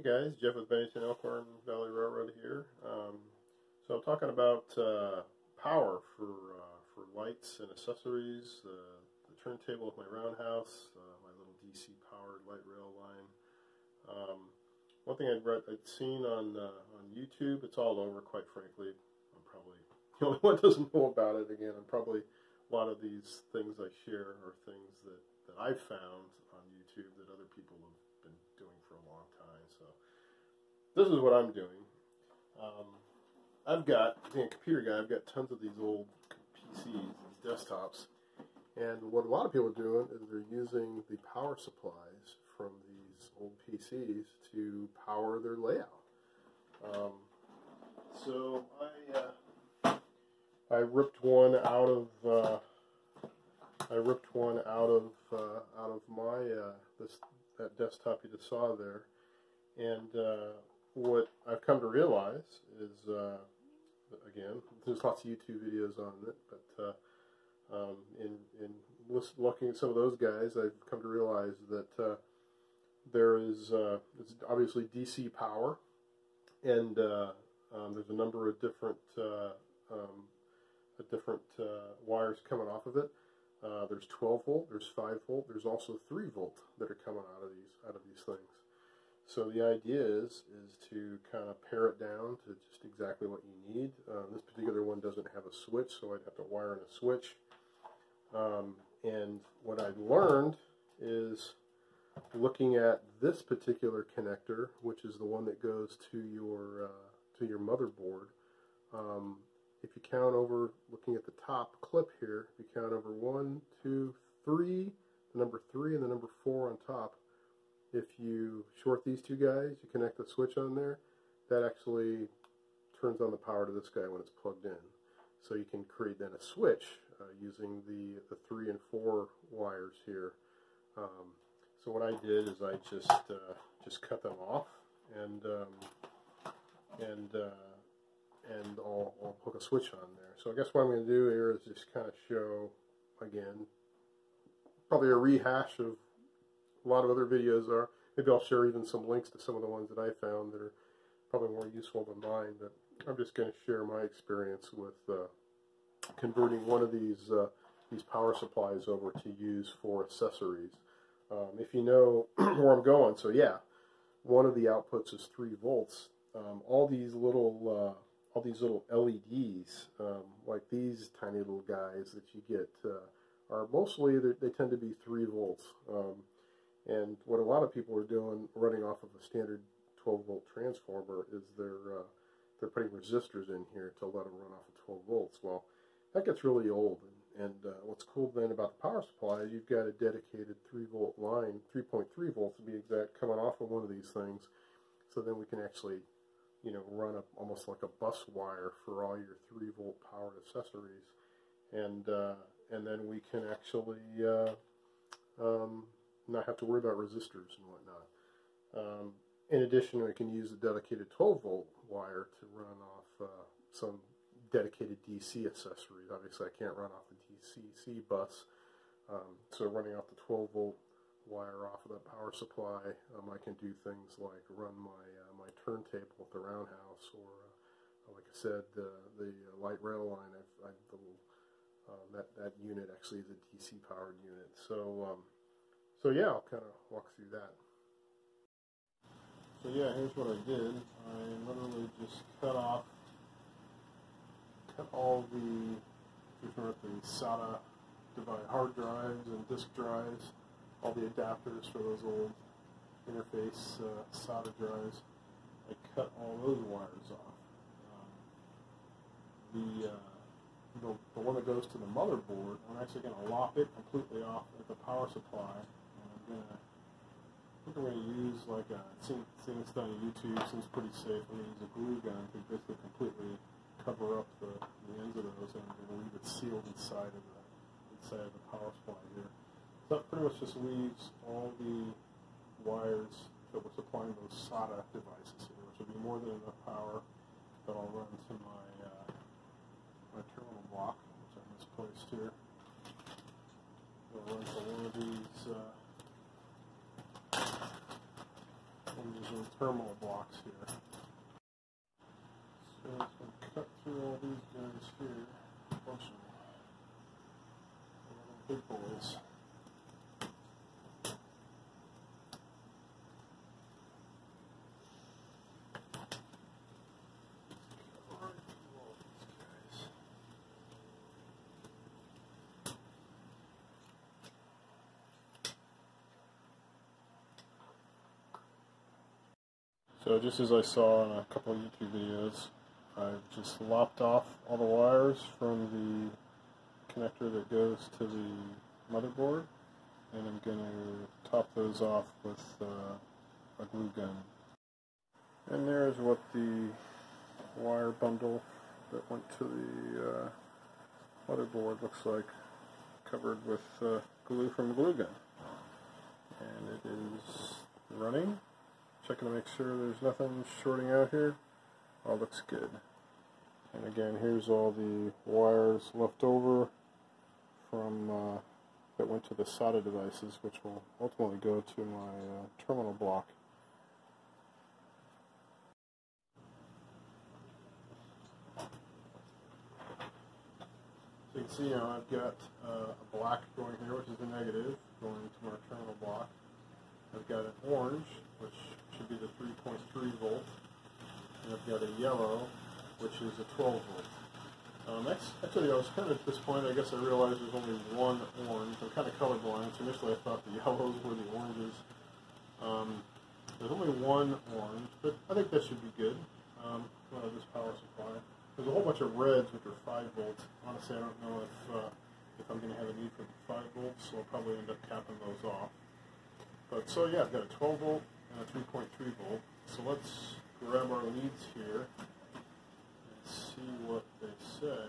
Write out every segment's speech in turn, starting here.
Hey guys, Jeff with Bennington Elkhorn Valley Railroad here. Um, so I'm talking about uh, power for uh, for lights and accessories, the, the turntable of my roundhouse, uh, my little DC powered light rail line. Um, one thing I'd, read, I'd seen on uh, on YouTube, it's all over. Quite frankly, I'm probably the only one doesn't know about it. Again, I'm probably a lot of these things I share are things that that I've found on YouTube that other people have this is what I'm doing. Um, I've got, being a computer guy, I've got tons of these old PCs, these desktops, and what a lot of people are doing is they're using the power supplies from these old PCs to power their layout. Um, so I uh, I ripped one out of uh, I ripped one out of uh, out of my uh, this that desktop you just saw there, and uh, what I've come to realize is, uh, again, there's lots of YouTube videos on it, but uh, um, in, in looking at some of those guys, I've come to realize that uh, there is uh, it's obviously DC power, and uh, um, there's a number of different uh, um, different wires coming off of it. there's 12 volt, there's 5 volt, there's also 3 volt that are coming out of these out of these things. So the idea is is to kind of pare it down to just exactly what you need. Um, this particular one doesn't have a switch, so I'd have to wire in a switch. Um, and what I've learned is looking at this particular connector, which is the one that goes to your uh, to your motherboard. Um, if you count over, looking at the top clip here, if you count over one, two, three, the number three and the number four on top, if you short these two guys, you connect the switch on there, that actually turns on the power to this guy when it's plugged in. So you can create then a switch uh, using the, the 3 and 4 wires here. Um, so what I did is I just uh, just cut them off and um, and uh, and I'll, I'll hook a switch on there. So I guess what I'm going to do here is just kind of show again probably a rehash of a lot of other videos are. Maybe I'll share even some links to some of the ones that I found that are probably more useful than mine, but I'm just going to share my experience with uh, converting one of these uh, these power supplies over to use for accessories. Um, if you know where I'm going, so yeah, one of the outputs is 3 volts. Um, all these little uh, all these little LEDs, um, like these tiny little guys that you get, uh, are mostly they tend to be 3 volts. And what a lot of people are doing, running off of a standard 12 volt transformer, is they're uh, they're putting resistors in here to let them run off of 12 volts. Well, that gets really old. And, and uh, what's cool then about the power supply is you've got a dedicated 3 volt line, 3.3 volts to be exact, coming off of one of these things. So then we can actually, you know, run up almost like a bus wire for all your 3 volt powered accessories. And, uh, and then we can actually uh, um, not have to worry about resistors and whatnot. Um, in addition, we can use a dedicated 12 volt wire to run off uh, some dedicated DC accessories. Obviously, I can't run off the DCC bus, um, so running off the 12 volt wire off of the power supply, um, I can do things like run my uh, my turntable with the roundhouse, or uh, like I said, the the light rail line. I've, I've the, um, that that unit actually is a DC powered unit. So um, so yeah, I'll kind of walk through that. So yeah, here's what I did. I literally just cut off, cut all the different the SATA device, hard drives and disk drives, all the adapters for those old interface uh, SATA drives. I cut all those wires off. Um, the, uh, the the one that goes to the motherboard, I'm actually going to lop it completely off at the power supply gonna, I think I'm going to use like a, seeing, seeing this done on YouTube, seems pretty safe. I'm going to use a glue gun to basically completely cover up the, the ends of those and I'm going to leave it sealed inside of the, inside of the power supply here. So that pretty much just leaves all the wires that we're supplying those SATA devices here, which will be more than enough power that I'll run to my, uh, my terminal block, which I misplaced here. I'll run to one of these uh, terminal blocks here. So it's going to cut through all these guys here, fortunately. The big boys. So just as I saw in a couple of YouTube videos, I've just lopped off all the wires from the connector that goes to the motherboard and I'm going to top those off with uh, a glue gun. And there's what the wire bundle that went to the uh, motherboard looks like, covered with uh, glue from a glue gun. And it is running. Checking to make sure there's nothing shorting out here. All looks good. And again, here's all the wires left over from uh, that went to the SATA devices, which will ultimately go to my uh, terminal block. So you can see now I've got uh, a black going here, which is the negative, going to my terminal block. I've got an orange, which should be the 3.3 volt, and I've got a yellow, which is a 12 volt. Um, actually, I was kind of at this point, I guess I realized there's only one orange. I'm kind of colorblind, so initially I thought the yellows were the oranges. Um, there's only one orange, but I think that should be good. Um, this power supply. There's a whole bunch of reds, which are 5 volts. Honestly, I don't know if uh, if I'm going to have a need for 5 volts, so I'll probably end up capping those off. But so yeah, I've got a 12 volt a 3.3 volt. So let's grab our leads here and see what they say.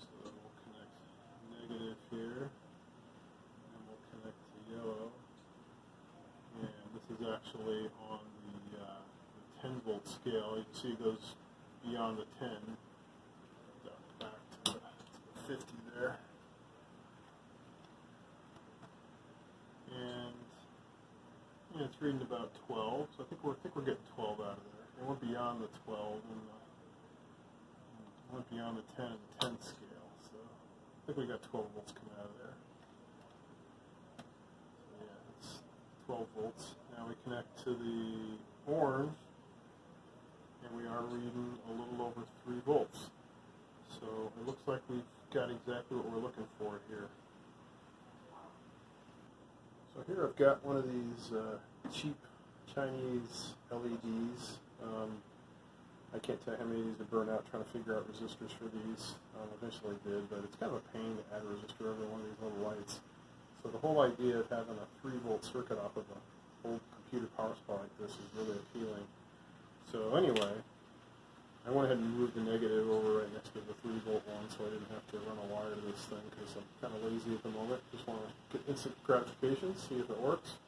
So we'll connect negative here, and we'll connect to yellow. And this is actually on the, uh, the 10 volt scale. You can see it goes beyond the 10, back to the 50 there. And yeah, it's reading about 12, so I think we're I think we're getting 12 out of there. It went beyond the 12 and uh, went beyond the 10 and the 10 scale, so I think we got 12 volts coming out of there. So yeah, it's 12 volts. Now we connect to the orange, and we are reading a little over 3 volts. So it looks like we've got exactly what we're looking for here. So here I've got one of these uh, cheap Chinese LEDs. Um, I can't tell how many of these to burn out trying to figure out resistors for these. Um, eventually did, but it's kind of a pain to add a resistor over one of these little lights. So the whole idea of having a 3 volt circuit off of an old computer power supply like this is really appealing. So anyway, I went ahead and moved the negative over right next to the 3 volt one so I didn't have to run a wire to this thing because I'm kind of lazy at the moment. Just want to get instant gratification, see if it works.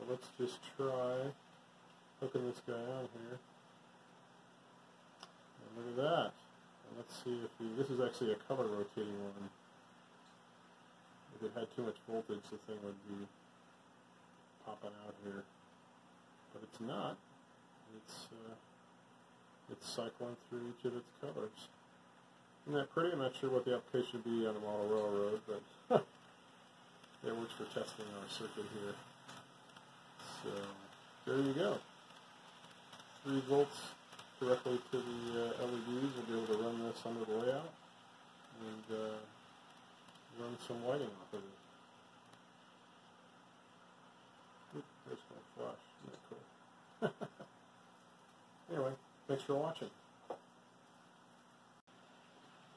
So let's just try hooking this guy on here. And look at that. And let's see if we, this is actually a color rotating one. If it had too much voltage, the thing would be popping out here. But it's not. It's uh, it's cycling through each of its colors. Isn't that pretty? I'm not sure what the application would be on a model railroad, but it works for testing our circuit here. So there you go. 3 volts directly to the uh, LEDs. We'll be able to run this under the layout and uh, run some lighting off of it. Oop, there's my flash. Isn't that cool? anyway. Thanks for watching.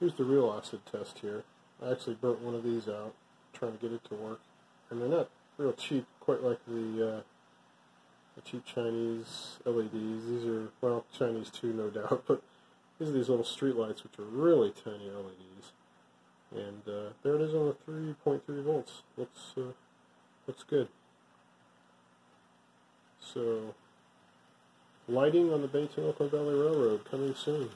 Here's the real acid test here. I actually burnt one of these out, trying to get it to work. And they're not real cheap, quite like the, uh, the cheap Chinese LEDs. These are, well, Chinese too, no doubt, but these are these little street lights, which are really tiny LEDs. And uh, there it is on the 3.3 volts. Looks, uh, looks good. So, Lighting on the Bates Oakland Valley Railroad coming soon.